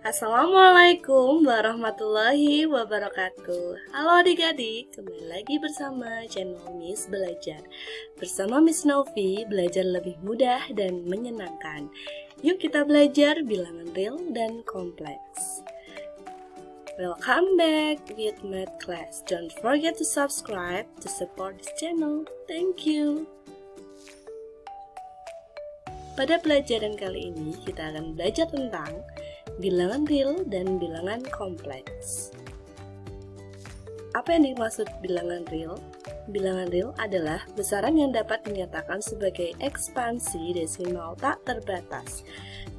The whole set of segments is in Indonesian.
Assalamualaikum warahmatullahi wabarakatuh. Halo adik-adik, kembali lagi bersama channel Miss Belajar. Bersama Miss Novi, belajar lebih mudah dan menyenangkan. Yuk kita belajar bilangan real dan kompleks. Welcome back with Math Class. Don't forget to subscribe to support this channel. Thank you. Pada pelajaran kali ini, kita akan belajar tentang bilangan real dan bilangan kompleks. Apa yang dimaksud bilangan real? Bilangan real adalah besaran yang dapat dinyatakan sebagai ekspansi desimal tak terbatas.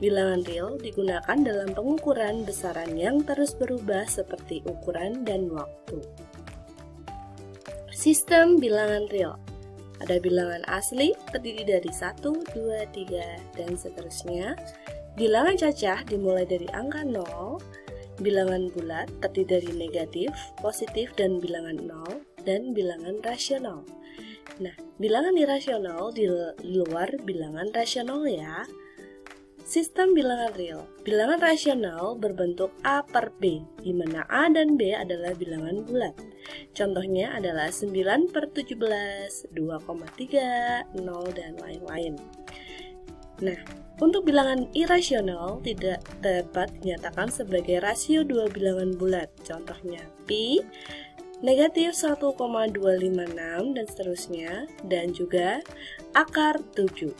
Bilangan real digunakan dalam pengukuran besaran yang terus berubah seperti ukuran dan waktu. Sistem bilangan real ada bilangan asli terdiri dari 1, 2, 3, dan seterusnya Bilangan cacah dimulai dari angka 0, bilangan bulat terdiri dari negatif, positif, dan bilangan 0, dan bilangan rasional. Nah, bilangan irasional di luar bilangan rasional ya. Sistem bilangan real. Bilangan rasional berbentuk A per B, di mana A dan B adalah bilangan bulat. Contohnya adalah 9 per 17, 2,3, 0, dan lain-lain. Nah, untuk bilangan irasional tidak dapat dinyatakan sebagai rasio dua bilangan bulat. Contohnya pi, negatif 1,256 dan seterusnya, dan juga akar 7.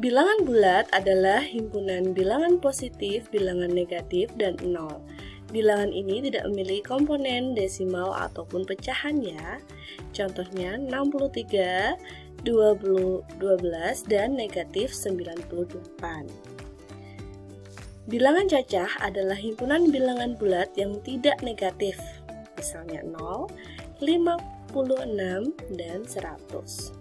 Bilangan bulat adalah himpunan bilangan positif, bilangan negatif, dan nol. Bilangan ini tidak memiliki komponen desimal ataupun pecahan ya. Contohnya 63, 20, 12 dan negatif 98. Bilangan cacah adalah himpunan bilangan bulat yang tidak negatif, misalnya 0, 56, dan 100.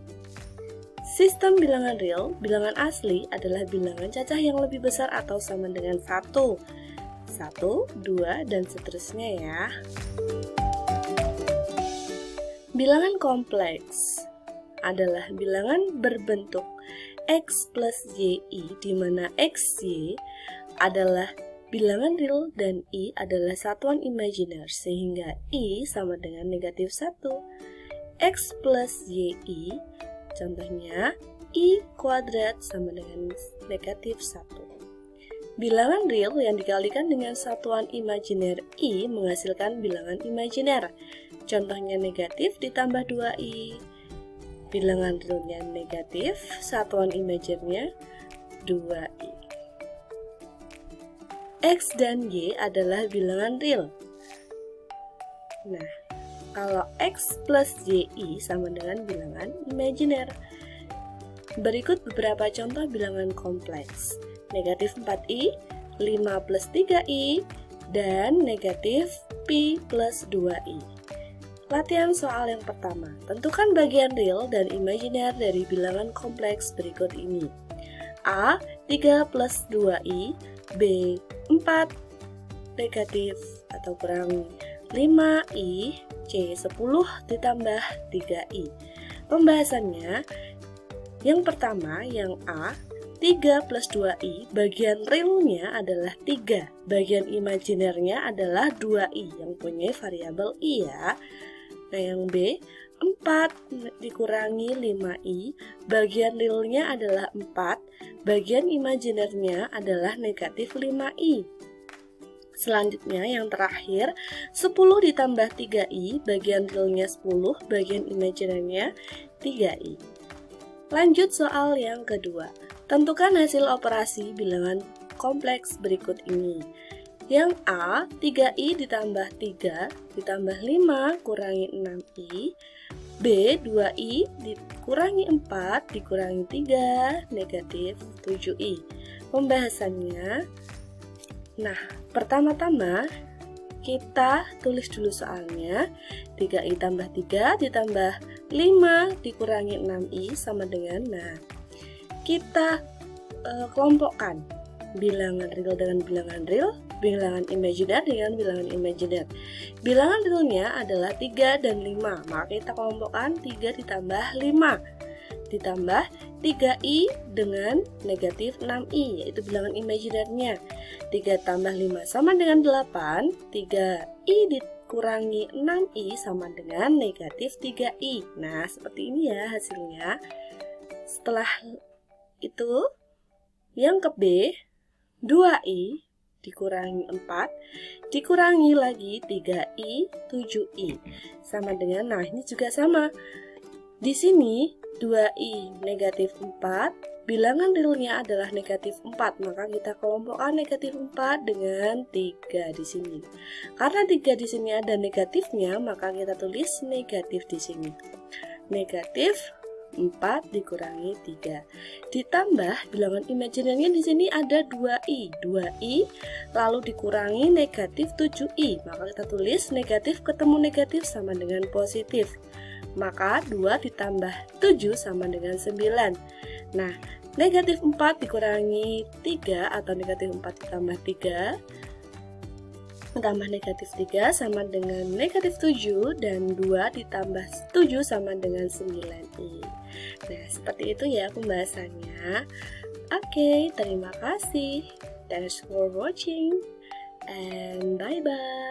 Sistem bilangan real, bilangan asli adalah bilangan cacah yang lebih besar atau sama dengan 1, 1, 2, dan seterusnya ya. Bilangan kompleks adalah bilangan berbentuk X plus YI di mana XY adalah bilangan real dan I adalah satuan imajiner sehingga I sama dengan negatif 1 X plus YI contohnya I kuadrat sama dengan negatif 1 Bilangan real yang dikalikan dengan satuan imajiner I menghasilkan bilangan imajiner. Contohnya negatif ditambah 2i bilangan realnya negatif, satuan imajernya 2i. X dan Y adalah bilangan real. Nah, kalau X plus YI sama dengan bilangan imajiner. Berikut beberapa contoh bilangan kompleks. Negatif 4i, 5 plus 3i, dan negatif pi plus 2i. Latihan soal yang pertama. Tentukan bagian real dan imajiner dari bilangan kompleks berikut ini. A. 3 plus 2i B. 4 negatif atau kurang 5i C. 10 ditambah 3i Pembahasannya Yang pertama, yang A 3 plus 2i, bagian realnya adalah 3 Bagian imajinernya adalah 2i yang punya variabel i ya Nah yang B 4 dikurangi 5i Bagian realnya adalah 4 Bagian imajinernya adalah negatif 5i Selanjutnya yang terakhir 10 ditambah 3i Bagian realnya 10 Bagian imajinernya 3i Lanjut soal yang kedua. Tentukan hasil operasi bilangan kompleks berikut ini yang A, 3i ditambah 3 ditambah 5 kurangi 6i. B, 2i dikurangi 4 dikurangi 3 negatif 7i. Pembahasannya, nah pertama-tama kita tulis dulu soalnya 3i tambah 3 ditambah 5 dikurangi 6i sama dengan nah kita uh, kelompokkan bilangan real dengan bilangan real bilangan imajiner dengan bilangan imajiner. Bilangan realnya adalah 3 dan 5, maka kita kelompokkan 3 ditambah 5 ditambah 3i dengan negatif 6i yaitu bilangan imajinernya. 3 tambah 5 sama dengan 8 3i dikurangi 6i sama dengan negatif 3i nah seperti ini ya hasilnya. Setelah itu yang ke B 2i dikurangi 4 dikurangi lagi 3i 7i sama dengan nah ini juga sama di sini 2i negatif 4, bilangan realnya adalah negatif 4, maka kita kelompokkan negatif 4 dengan 3 di sini. Karena 3 di sini ada negatifnya, maka kita tulis negatif di sini. Negatif 4 dikurangi 3. Ditambah bilangan imajinernya di sini ada 2i. 2i lalu dikurangi negatif 7i. Maka kita tulis negatif ketemu negatif sama dengan positif maka 2 ditambah 7 sama dengan 9. Nah, negatif 4 dikurangi 3 atau negatif 4 ditambah 3 tambah negatif 3 sama dengan negatif 7 dan 2 ditambah 7 sama dengan 9i. Nah, seperti itu ya pembahasannya. Oke, terima kasih. Thanks for watching and bye-bye.